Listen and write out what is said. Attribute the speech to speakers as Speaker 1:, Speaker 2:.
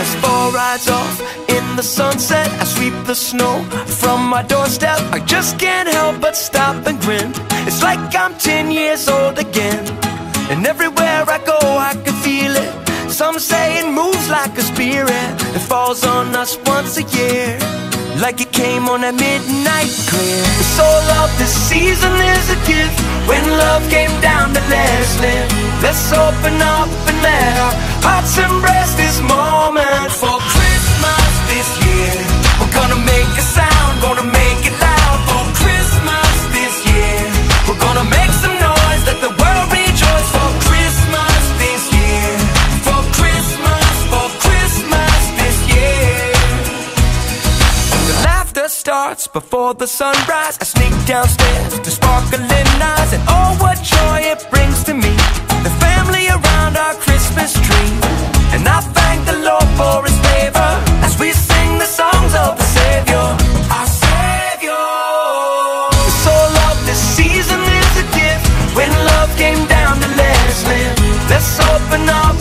Speaker 1: rides off in the sunset. I sweep the snow from my doorstep. I just can't help but stop and grin. It's like I'm ten years old again. And everywhere I go I can feel it. Some say it moves like a spirit. It falls on us once a year like it came on a midnight clear. The soul of this season is a gift When love came down to let's Let's open up and let our hearts embrace this moment. For Christmas this year We're gonna make a sound, gonna make it loud. For Christmas this year We're gonna make some noise, let the world rejoice For Christmas this year For Christmas, for Christmas this year. The laughter starts before the sunrise. I sneak downstairs to sparkling eyes came down to let us Let's open our